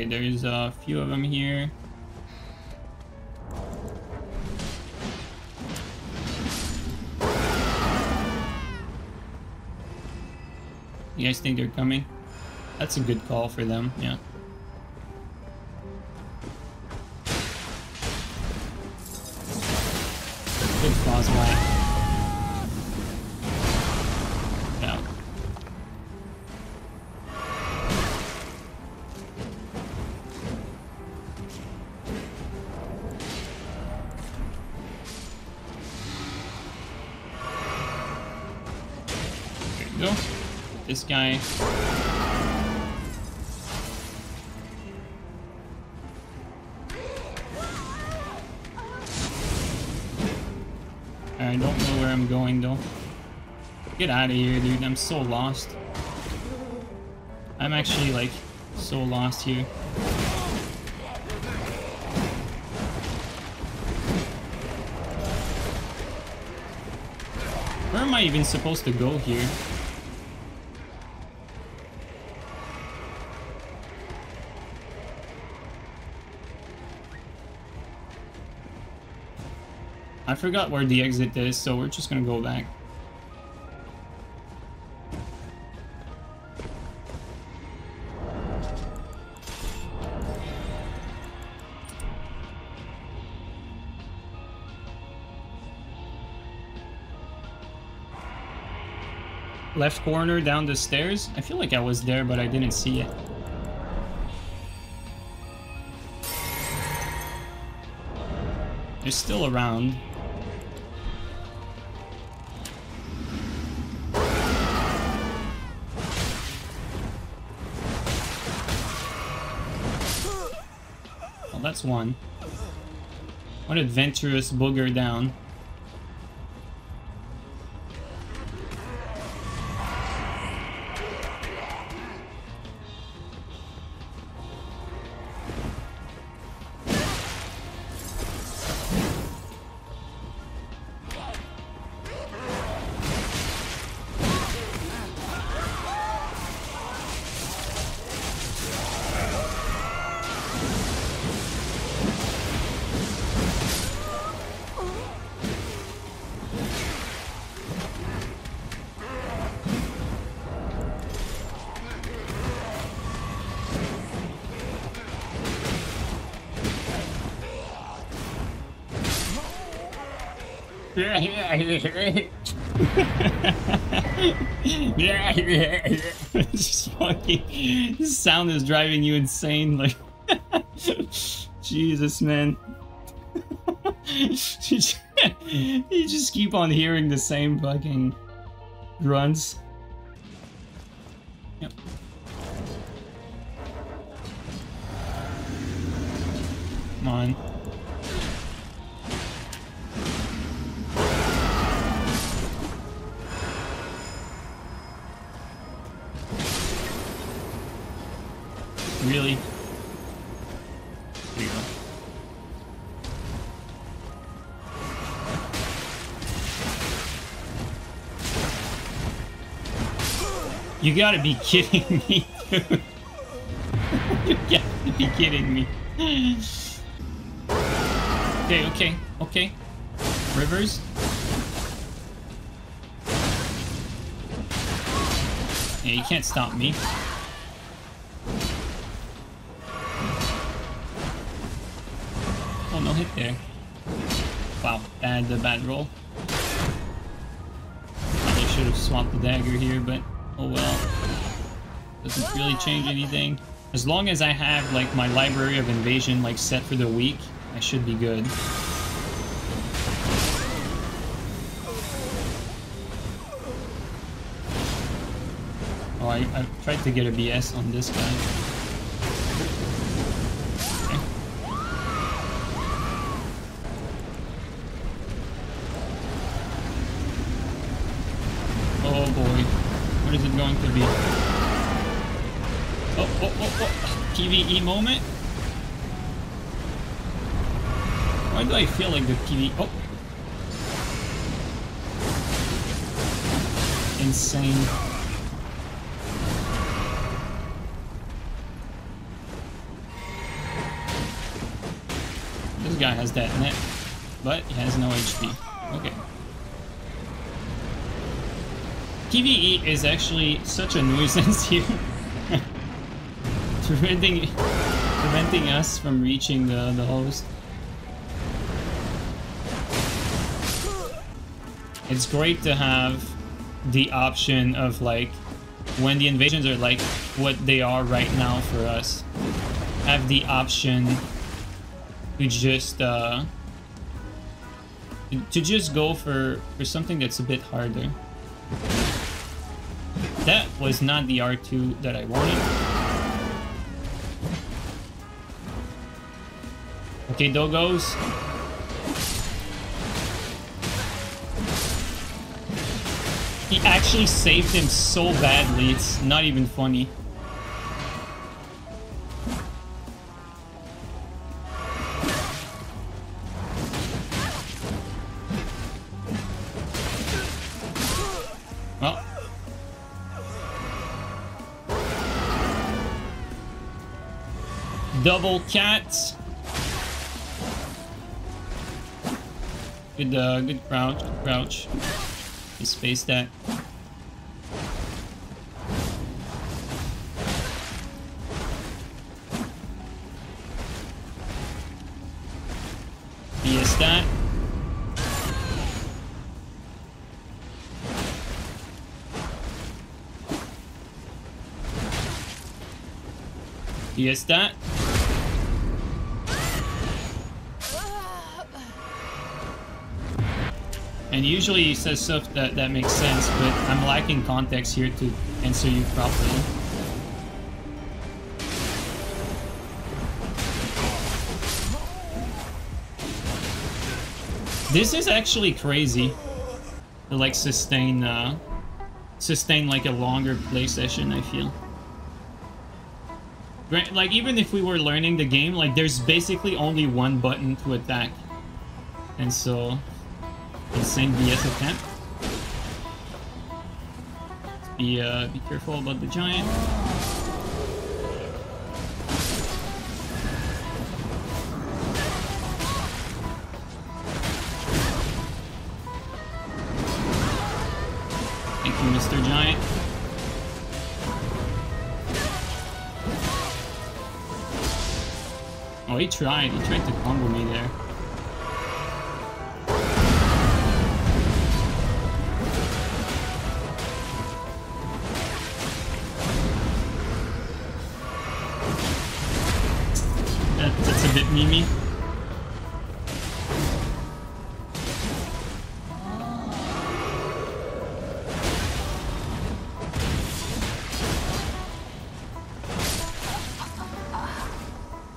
Okay, there's a few of them here. You guys think they're coming? That's a good call for them, yeah. Good. This guy. I don't know where I'm going though. Get out of here, dude. I'm so lost. I'm actually like so lost here. Where am I even supposed to go here? I forgot where the exit is, so we're just gonna go back. Left corner down the stairs? I feel like I was there, but I didn't see it. They're still around. One. One adventurous booger down. Just fucking, this sound is driving you insane. Like, Jesus, man. you just keep on hearing the same fucking grunts. Yep. Come on. Really? Here you go. You gotta be kidding me, you gotta be kidding me. Okay, okay, okay. Rivers. Yeah, you can't stop me. No. Wow, bad, the bad roll. Probably should have swapped the dagger here, but oh well. Doesn't really change anything. As long as I have like my library of invasion like set for the week, I should be good. Oh, I, I tried to get a BS on this guy. PvE moment? Why do I feel like the PvE... Oh. Insane. this guy has that net, but he has no HP. Okay. PvE is actually such a nuisance here. Preventing preventing us from reaching the, the host. It's great to have the option of like when the invasions are like what they are right now for us have the option to just uh to just go for for something that's a bit harder that was not the R2 that I wanted okay dogos He actually saved him so badly, it's not even funny. Double cats. Good, uh, good crouch, good crouch. You space that. Yes, that. Yes, that. And usually he says stuff that, that makes sense, but I'm lacking context here to answer you properly. This is actually crazy to like sustain uh sustain like a longer play session, I feel. Like even if we were learning the game, like there's basically only one button to attack. And so insane BS attempt. Be uh, be careful about the giant. Thank you, Mr. Giant. Oh, he tried. He tried to combo me there.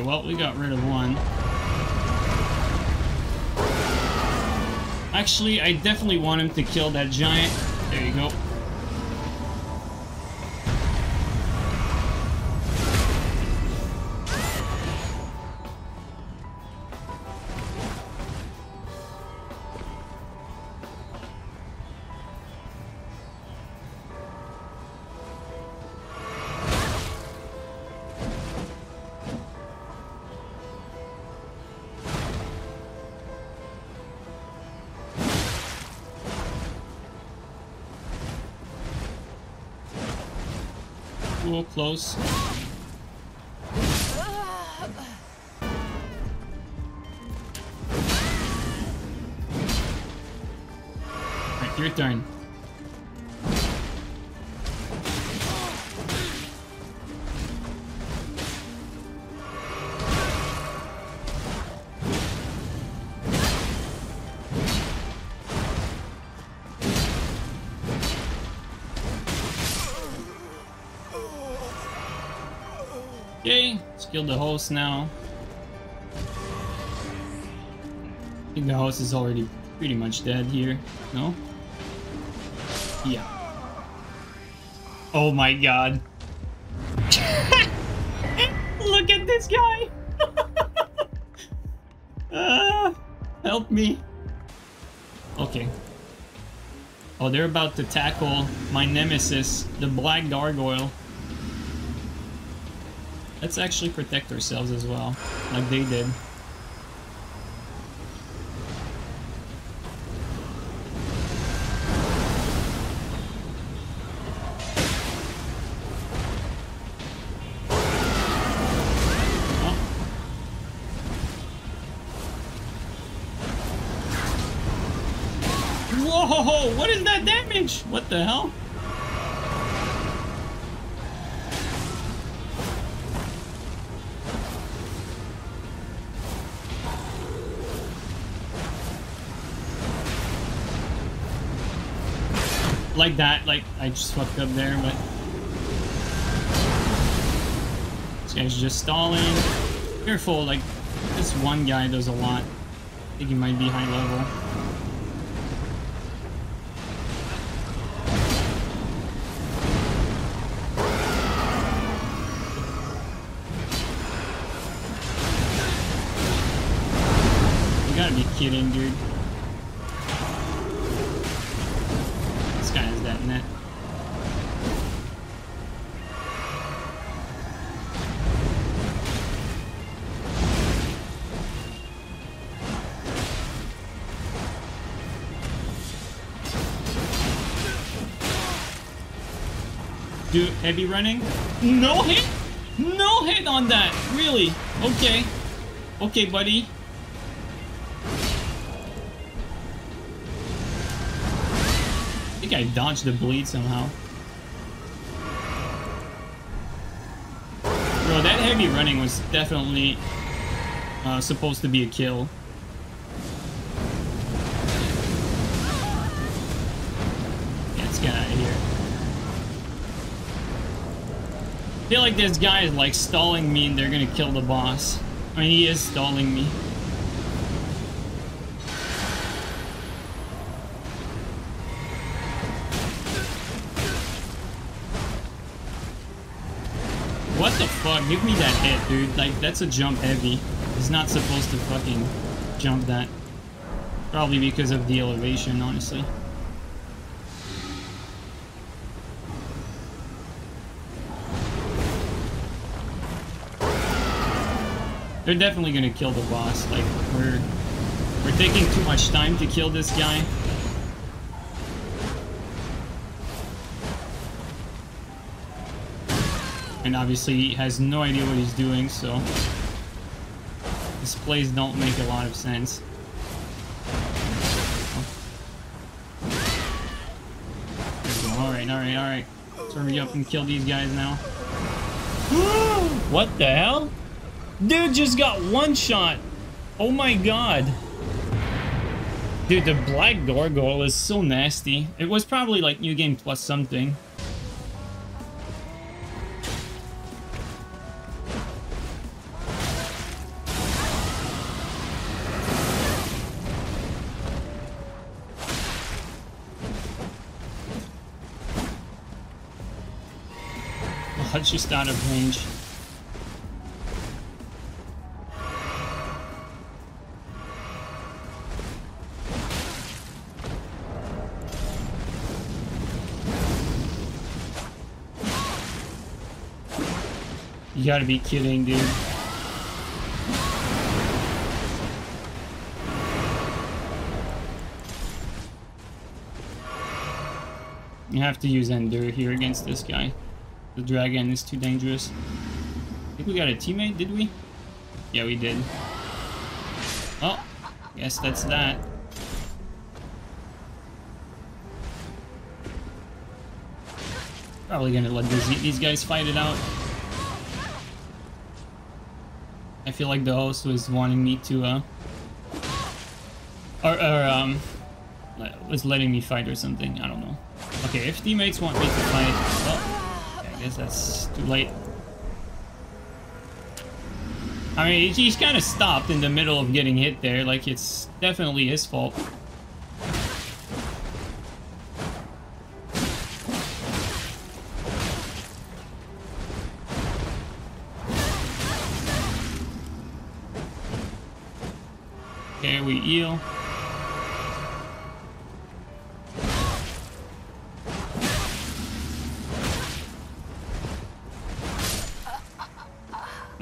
Well, we got rid of one. Actually, I definitely want him to kill that giant. There you go. Close. Your turn. Killed the host now. I think the host is already pretty much dead here. No? Yeah. Oh my god. Look at this guy! uh, help me. Okay. Oh, they're about to tackle my nemesis, the Black Gargoyle. Let's actually protect ourselves as well, like they did. Whoa, what is that damage? What the hell? Like that, like I just fucked up there, but this guy's just stalling. Careful, like this one guy does a lot. I think he might be high level. You gotta be kidding, dude. Do heavy running? No hit? No hit on that! Really? Okay. Okay, buddy. I think I dodged the bleed somehow. Bro, that heavy running was definitely uh, supposed to be a kill. Let's get out of here. I feel like this guy is like stalling me and they're gonna kill the boss. I mean, he is stalling me. What the fuck? Give me that hit, dude. Like, that's a jump heavy. He's not supposed to fucking jump that. Probably because of the elevation, honestly. They're definitely gonna kill the boss. Like, we're... We're taking too much time to kill this guy. And obviously he has no idea what he's doing, so... His plays don't make a lot of sense. Alright, alright, alright. Let's hurry up and kill these guys now. what the hell? Dude just got one shot. Oh my god. Dude, the black gargoyle is so nasty. It was probably like new game plus something. Just out of range. You gotta be kidding, dude. You have to use Endure here against this guy. The dragon is too dangerous. I think we got a teammate, did we? Yeah, we did. Oh, guess that's that. Probably gonna let these, these guys fight it out. I feel like the host was wanting me to, uh... Or, or um... Was letting me fight or something, I don't know. Okay, if teammates want me to fight, well, I guess that's too late. I mean, he's kind of stopped in the middle of getting hit there, like it's definitely his fault.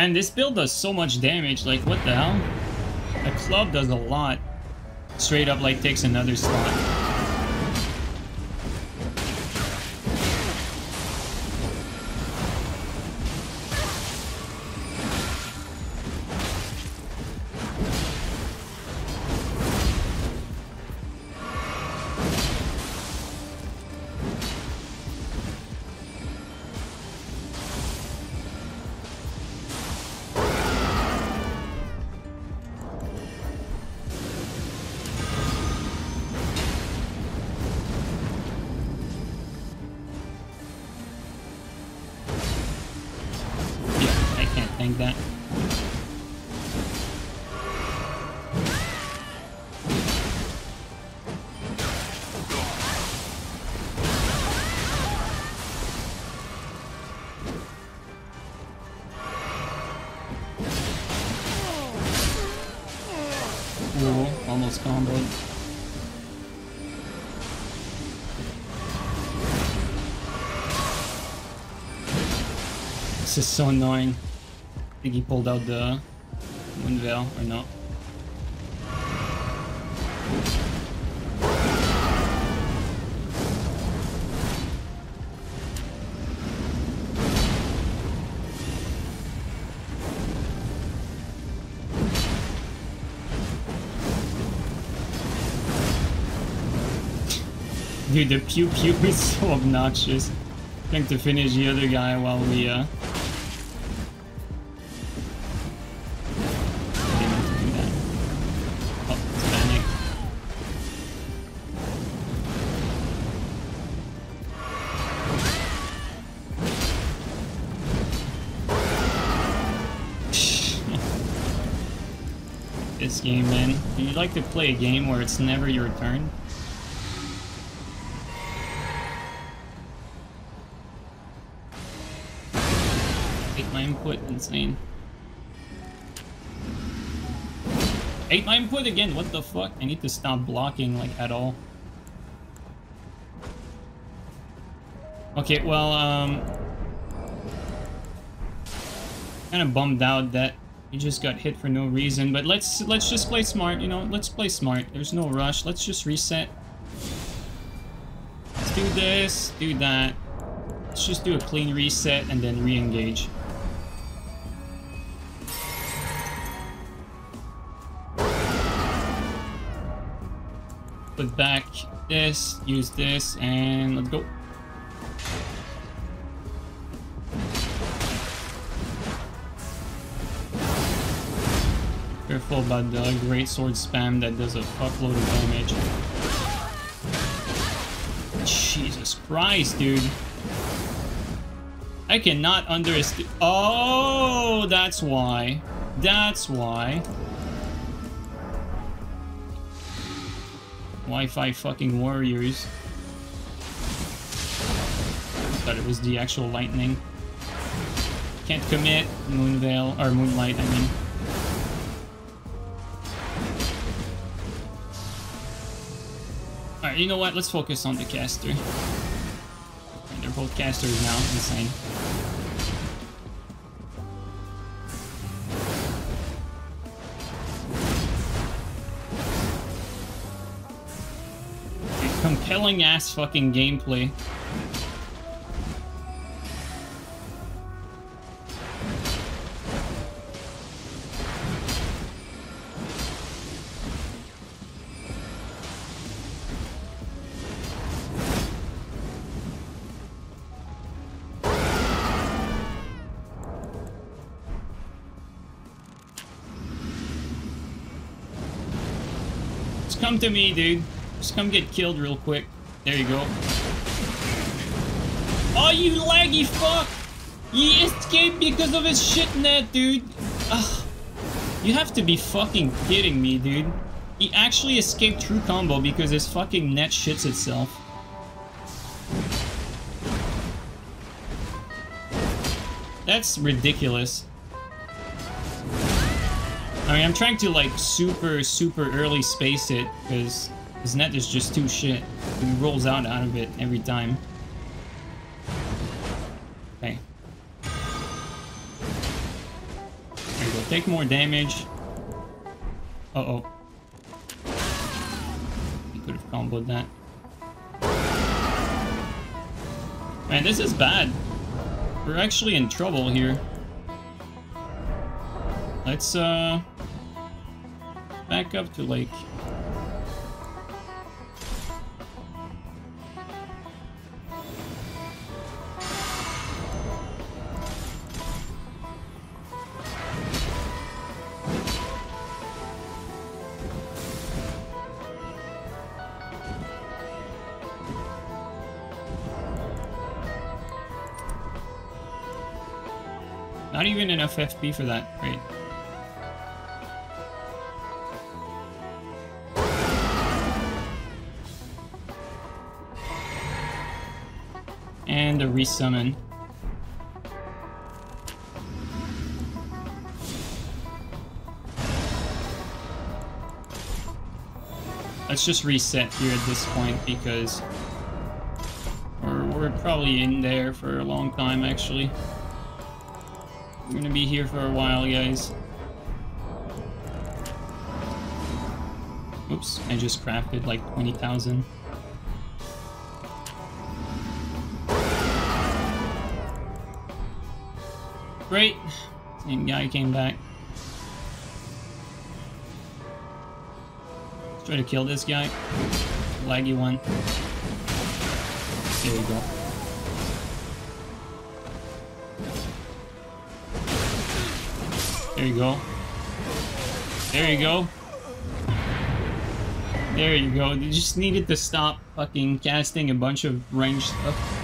Man, this build does so much damage, like what the hell? A club does a lot. Straight up like takes another slot. Is so annoying. I think he pulled out the Moonveil, or not. Dude, the pew pew is so obnoxious. Trying to finish the other guy while we, uh... like to play a game where it's never your turn? Ate my input, insane. Ate my input again, what the fuck? I need to stop blocking, like, at all. Okay, well, um... Kinda bummed out that you just got hit for no reason, but let's let's just play smart, you know? Let's play smart. There's no rush. Let's just reset. Let's do this, do that. Let's just do a clean reset and then re-engage. put back this, use this, and let's go. Careful about the great sword spam that does a fuckload of damage. Jesus Christ, dude. I cannot underestimate. Oh, that's why. That's why. Wi-Fi fucking warriors. Thought it was the actual lightning. Can't commit. Moonveil, or Moonlight, I mean. Alright, you know what? Let's focus on the caster. And They're both casters now. Insane. compelling ass fucking gameplay. Come to me, dude. Just come get killed real quick. There you go. Oh, you laggy fuck! He escaped because of his shit net, dude. Ugh. You have to be fucking kidding me, dude. He actually escaped true combo because his fucking net shits itself. That's ridiculous. I mean, I'm trying to, like, super, super early space it, because his net is just too shit. He rolls out out of it every time. Okay. There go. Take more damage. Uh-oh. He could have comboed that. Man, this is bad. We're actually in trouble here. Let's, uh... Back up to, like, Not even enough FP for that. Great. Resummon. Let's just reset here at this point because we're, we're probably in there for a long time actually. We're gonna be here for a while, guys. Oops, I just crafted like 20,000. Great. Same guy came back. Let's try to kill this guy. Laggy one. There we go. There you go. There you go. There you go. You just needed to stop fucking casting a bunch of ranged stuff.